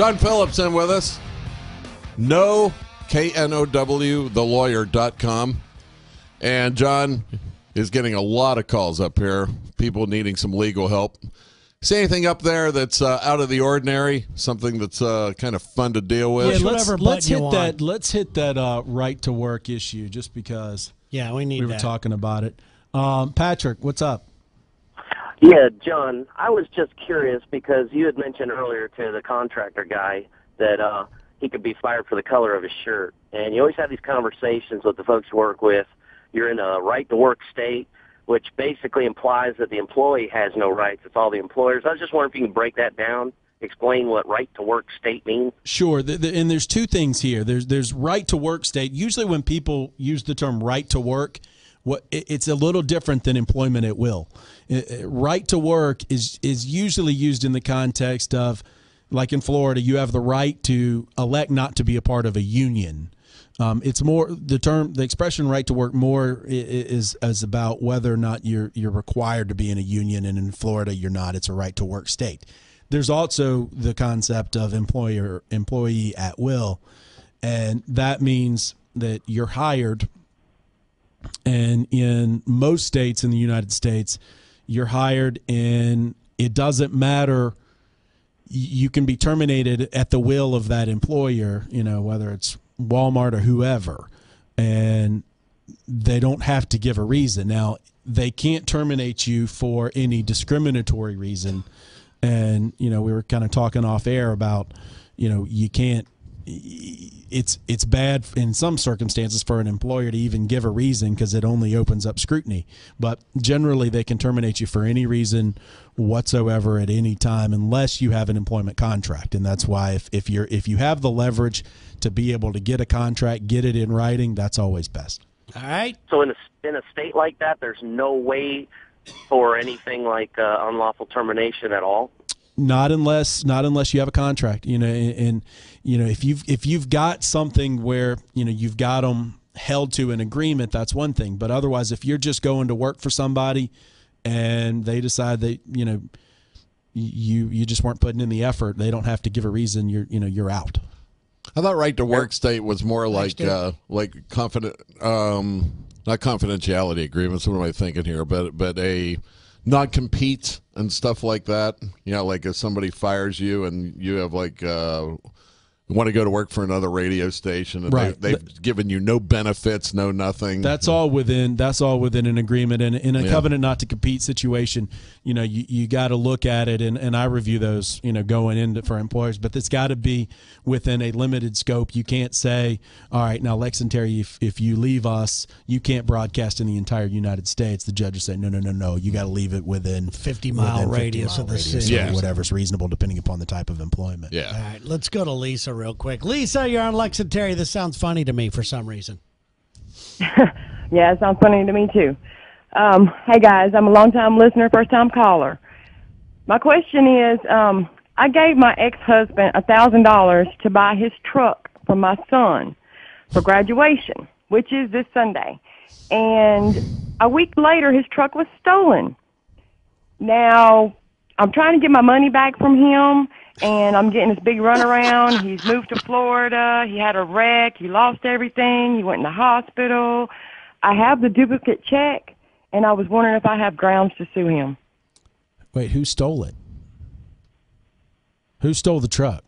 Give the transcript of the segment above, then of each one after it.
John Phillips in with us. No, K N O W, the thelawyer.com. And John is getting a lot of calls up here, people needing some legal help. See anything up there that's uh, out of the ordinary? Something that's uh, kind of fun to deal with? Yeah, let's, let's hit that. Let's hit that uh, right to work issue, just because Yeah, we need we were that. talking about it. Um, Patrick, what's up? Yeah, John, I was just curious because you had mentioned earlier to the contractor guy that uh, he could be fired for the color of his shirt. And you always have these conversations with the folks you work with. You're in a right to work state, which basically implies that the employee has no rights. It's all the employers. I was just wondering if you can break that down, explain what right to work state means. Sure, the, the, and there's two things here. There's there's right to work state. Usually, when people use the term right to work, what it, it's a little different than employment at will. Right to work is is usually used in the context of, like in Florida, you have the right to elect not to be a part of a union. Um, it's more the term, the expression "right to work" more is is about whether or not you're you're required to be in a union, and in Florida you're not. It's a right to work state. There's also the concept of employer employee at will, and that means that you're hired. And in most states in the United States, you're hired, and it doesn't matter you can be terminated at the will of that employer, you know, whether it's Walmart or whoever, and they don't have to give a reason. Now, they can't terminate you for any discriminatory reason. And, you know, we were kind of talking off air about, you know, you can't it's it's bad in some circumstances for an employer to even give a reason because it only opens up scrutiny. But generally, they can terminate you for any reason whatsoever at any time, unless you have an employment contract. And that's why if, if you're if you have the leverage to be able to get a contract, get it in writing, that's always best. All right. So in a, in a state like that, there's no way for anything like uh, unlawful termination at all. not unless not unless you have a contract you know and, and you know if you've if you've got something where you know you've got them held to an agreement that's one thing but otherwise if you're just going to work for somebody and they decide that you know you you just weren't putting in the effort they don't have to give a reason you're you know you're out I thought right to work state was more like uh, like confident, um, not confidentiality agreements. What am I thinking here? But but a not compete and stuff like that. You know, like if somebody fires you and you have like uh, want to go to work for another radio station and Right. they, they've given you no benefits, no nothing. That's all within that's all within an agreement and in a Yeah. covenant not to compete situation. You know, you, you got to look at it, and, and I review those. You know, going into for employers, but it's got to be within a limited scope. You can't say, all right, now Lex and Terry, if, if you leave us, you can't broadcast in the entire United States. The judge will say, no, no, no, no, you got to leave it within 50 mile within 50 radius mile of the radius city. or Yeah. whatever's reasonable, depending upon the type of employment. yeah. All right, let's go to Lisa real quick. Lisa, you're on Lex and Terry. This sounds funny to me for some reason. Yeah, it sounds funny to me too. Um, hey guys, I'm a long time listener, first time caller. My question is, um, I gave my ex-husband a thousand dollars to buy his truck for my son for graduation, which is this Sunday. And a week later, his truck was stolen. Now, I'm trying to get my money back from him, and I'm getting this big runaround. He's moved to Florida. He had a wreck. He lost everything. He went in the hospital. I have the duplicate check, and I was wondering if I have grounds to sue him. Wait, who stole it? Who stole the truck?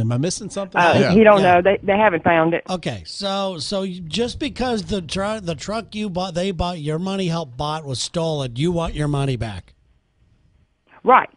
Am I missing something? Uh, Yeah. He don't Yeah. know. They they haven't found it. Okay, so so just because the truck the truck you bought they bought your money helped bought was stolen, you want your money back. Right.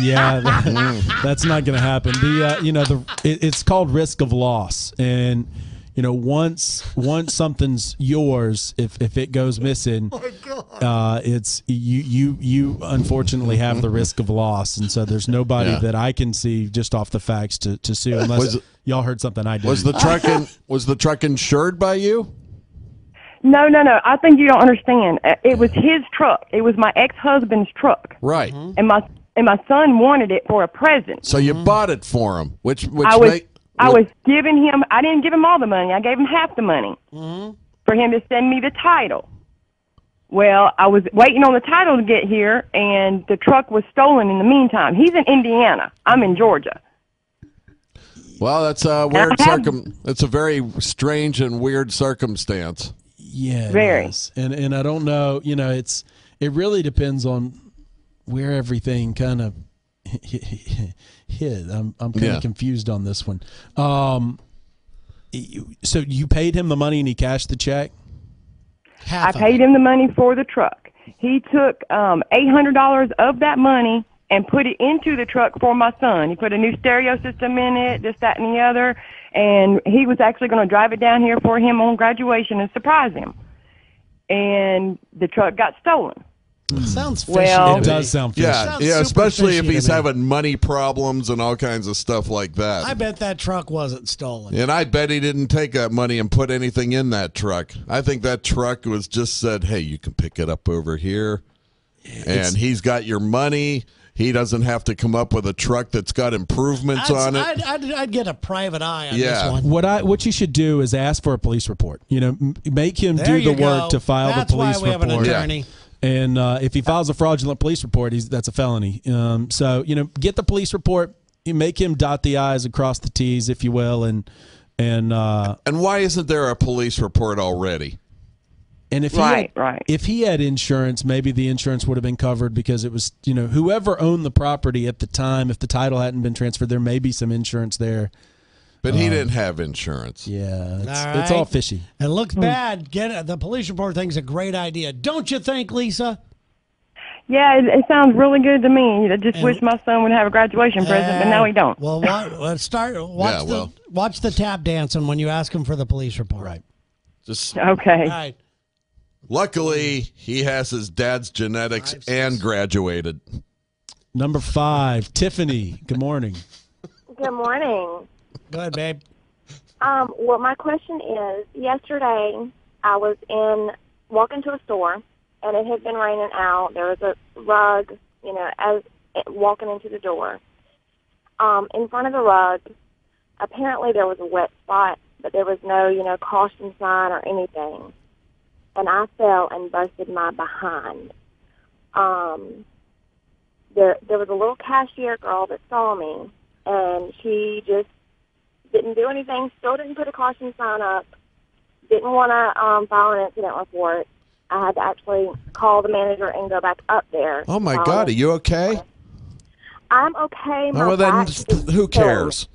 Yeah, that- that's not going to happen. The uh, you know the it, it's called risk of loss, and you know once once something's yours, if if it goes missing, uh, it's you you you unfortunately have the risk of loss, and so there's nobody Yeah. that I can see just off the facts to to sue unless Was- y'all heard something I did. Was the truck in, was the truck insured by you? No, no, no. I think you don't understand. Uh, It was his truck. It was my ex-husband's truck, Right. and my and my son wanted it for a present. So you bought it for him, which which I was make- I was giving him. I didn't give him all the money. I gave him half the money mm-hmm. for him to send me the title. Well, I was waiting on the title to get here, and the truck was stolen in the meantime. He's in Indiana. I'm in Georgia. Well, that's a weird circum. It's a very strange and weird circumstance. Yeah, it Very. is. And and I don't know. You know, it's it really depends on where everything kind of hit. I'm I'm kind of Yeah. confused on this one. Um, you- so you paid him the money and he cashed the check. I Half of paid it. him the money for the truck. He took um, eight hundred dollars of that money and put it into the truck for my son. He put a new stereo system in it, this, that, and the other, and he was actually going to drive it down here for him on graduation and surprise him. And the truck got stolen. Mm. Sounds fishy. Well- It does sound fishy. Yeah, yeah, especially if fishy to he's having money problems and all kinds of stuff like that. I bet that truck wasn't stolen. and I bet he didn't take that money and put anything in that truck. I think that truck was just said, "Hey, you can pick it up over here," and he's got your money. He doesn't have to come up with a truck that's got improvements I'd, on it. I'd, I'd, I'd get a private eye on Yeah. this one. What I what you should do is ask for a police report. You know, make him There do you the work to file That's the police why we report. have an Yeah. Attorney. And uh, if he files a fraudulent police report, he's that's a felony. Um, so you know, get the police report. You make him dot the i's across the t's, if you will, and and uh, and why isn't there a police report already? and if Right, he had, right. if he had insurance, maybe the insurance would have been covered because it was you know whoever owned the property at the time. If the title hadn't been transferred, there may be some insurance there. But he um, didn't have insurance. Yeah, it's, All it's all right. fishy. It looks bad. Get it. The police report thing's a great idea. Don't you think, Lisa? Yeah, it, it sounds really good to me. I just And- wish my son would have a graduation present, but now he uh, don't. Well, wa- let's uh, start. Watch Yeah, the well. watch the tap dancing when you ask him for the police report. Right. Just Okay. All right. luckily, he has his dad's genetics Five, and graduated. Number five, Tiffany. Good morning. Good morning. Go ahead, babe. Um, well, my question is, yesterday I was in walking to a store, and it had been raining out. There was a rug, you know, as walking into the door. Um, in front of the rug, apparently there was a wet spot, but there was no, you know, caution sign or anything. And I fell and busted my behind. Um, there, there was a little cashier girl that saw me, and she just didn't do anything, still didn't put a caution sign up, didn't want to um, file an incident report. I had to actually call the manager and go back up there. Oh my Um, God, are you okay? I'm okay. My Oh, well, then who cares?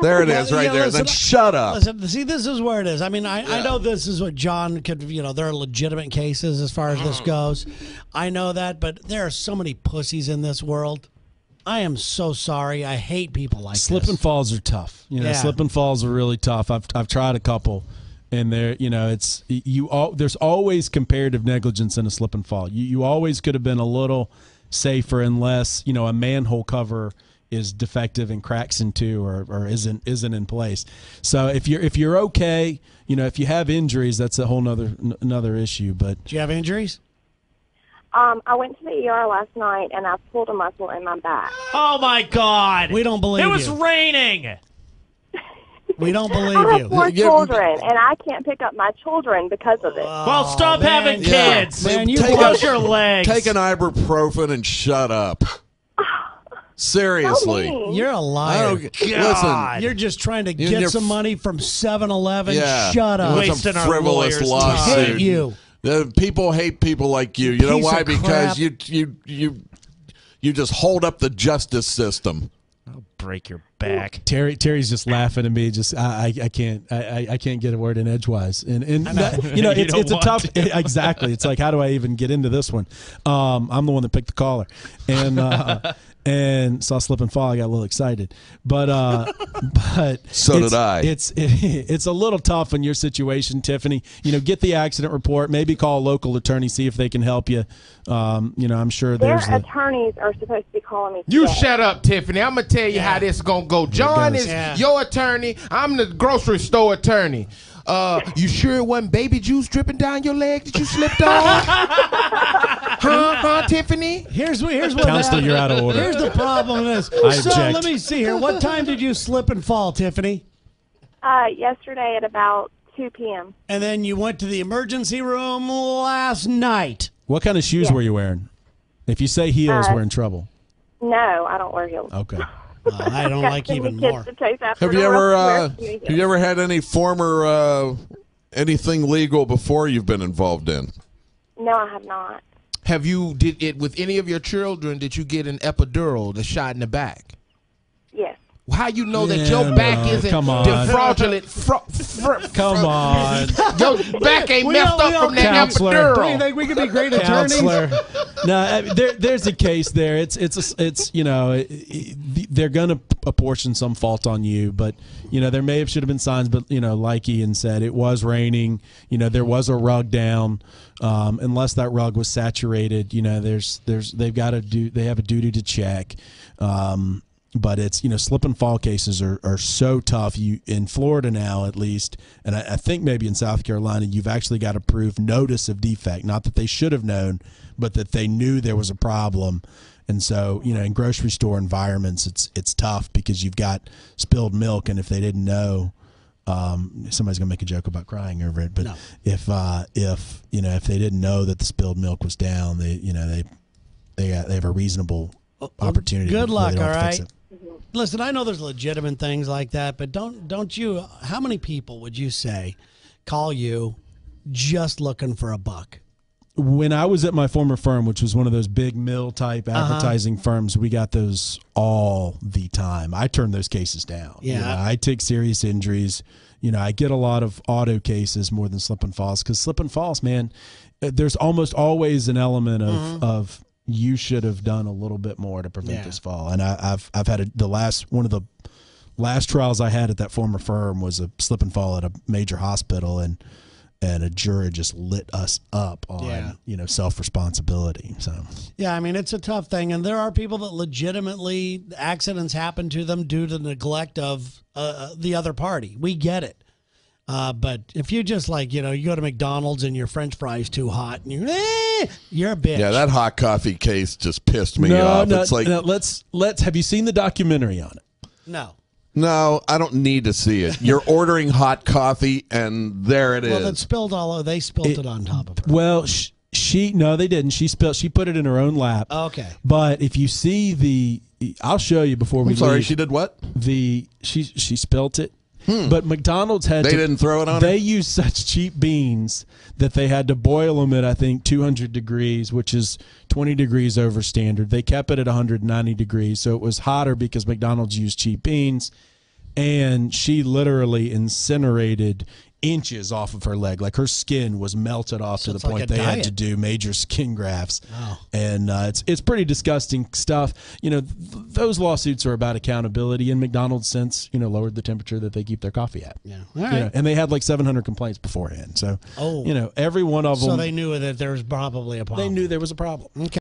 There it is, Yeah, right yeah, there. listen, then shut up. Listen, see, this is where it is. I mean, I, I know this is what John could, you know, there are legitimate cases as far as this goes. I know that, but there are so many pussies in this world. I am so sorry. I hate people like Slip this. and falls are tough. You know, Yeah. slip and falls are really tough. I've I've tried a couple, and there, you know, it's you. All, there's always comparative negligence in a slip and fall. You you always could have been a little safer unless you know a manhole cover is defective and cracks in two or, or isn't isn't in place. So if you're if you're okay, you know, if you have injuries, that's a whole nother another issue. But Do you have injuries? Um, I went to the ER last night and I pulled a muscle in my back. Oh my God! We don't believe you. It was you. raining. We don't believe I believe have you. four Yeah, children, and I can't pick up my children because of it. Well, stop man. having Yeah. kids. Man, you Take Close a- your legs. Take an ibuprofen and shut up. Seriously. mean. You're a I liar. don't, listen, You're just trying to You- get you're some money from 7-Eleven. yeah. Shut up. With Wasting some our frivolous lawyers' lawsuit. time. hate you. The people hate people like you. You know why? Because you you you you just hold up the justice system. I'll break your back. Terry Terry's just laughing at me. Just I I, I can't I, I- I can't get a word in edgewise. And and that, you know You it's don't it's a tough to. exactly. It's like how do I even get into this one? Um, I'm the one that picked the caller, and uh, and saw slip and fall. I got a little excited, but uh, but So did it's- I. It's it's a little tough in your situation, Tiffany. You know, get the accident report. Maybe call a local attorney, see if they can help you. Um, you know, I'm sure Their there's the, attorneys are supposed to be calling me. You today. shut up, Tiffany. I'm gonna tell you how this gonna go. John is Yeah. your attorney. I'm the grocery store attorney. Uh, you sure it wasn't baby juice dripping down your leg that you slipped on? huh, huh, Tiffany? Here's what here's what Counselor, happened. you're out of order. Here's the problem is I so object. let me see here. What time did you slip and fall, Tiffany? Uh, yesterday at about 2 p.m. And then you went to the emergency room last night. what kind of shoes were you wearing? If you say heels, Uh, we're in trouble. No, I don't wear heels. Okay. Uh, I don't like even more. to chase after Have you ever uh, have you ever had any former uh, anything legal before you've been involved in? No, I have not. Have you did it with any of your children? Did you get an epidural, the shot in the back? Yes. How you know that Yeah, your back no, isn't come on. the fraudulent? Fra- fra- Come on. your back ain't We messed all- we up all from that Counselor. epidural. Don't you think we could be great attorneys? counselor. no, I mean, there, there's a case there. It's it's a, it's you know it, it, they're going to apportion some fault on you, but you know there may have should have been signs, but you know like Ian said, it was raining. You know there was a rug down. Um, unless that rug was saturated, you know there's there's they've got to do they have a duty to check. Um, but it's you know slip and fall cases are, are so tough you in florida now at least and I, I think maybe in south carolina you've actually got to prove notice of defect not that they should have known but that they knew there was a problem and so you know in grocery store environments it's it's tough because you've got spilled milk and if they didn't know um, somebody's gonna make a joke about crying over it but if uh, if you know if they didn't know that the spilled milk was down they you know they they got, they have a reasonable opportunity Good luck, all have to fix right? Listen, I know there's legitimate things like that, but don't don't you? How many people would you say call you just looking for a buck? When I was at my former firm, which was one of those big mill type Uh-huh. advertising firms, we got those all the time. I turn those cases down. You Yeah. know, I take serious injuries. You know, I get a lot of auto cases more than slip and falls because slip and falls, man, uh, there's almost always an element of of you should have done a little bit more to prevent Mm-hmm. Yeah. this fall. And I, I've I've had a, the last one of the last trials I had at that former firm was a slip and fall at a major hospital and and a jury just lit us up on Yeah. you know self responsibility. So Yeah, I mean it's a tough thing, and there are people that legitimately accidents happen to them due to neglect of uh, the other party. We get it, uh, but if you just like you know you go to McDonald's and your French fries too hot and you eh, you're a bitch. Yeah, that hot coffee case just pissed me off. no, it's like no, let's let's have you seen the documentary on it? no. No, I don't need to see it. You're ordering hot coffee, and there it is. Well, it spilled all over. They spilled it, on top of her. Well, sh- she no, they didn't. She spilled. She put it in her own lap. Okay. But if you see the, I'll show you before we I'm sorry, leave. she did what? the she she spilt it. Hmm. But McDonald's had They to, didn't throw it on her? They used such cheap beans that they had to boil them at I think 200 degrees, which is 20 degrees over standard. They kept it at 190 degrees, so it was hotter because McDonald's used cheap beans. And she literally incinerated inches off of her leg, like her skin was melted off to the like point a they had to do major skin grafts. And uh, it's it's pretty disgusting stuff. You know, th- those lawsuits are about accountability. And McDonald's since you know lowered the temperature that they keep their coffee at. Yeah. All You right. know, and they had like 700 complaints beforehand. So, Oh. you know, every one of them, so they knew that there was probably a problem. they knew there was a problem.